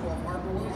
12 Harbor Way.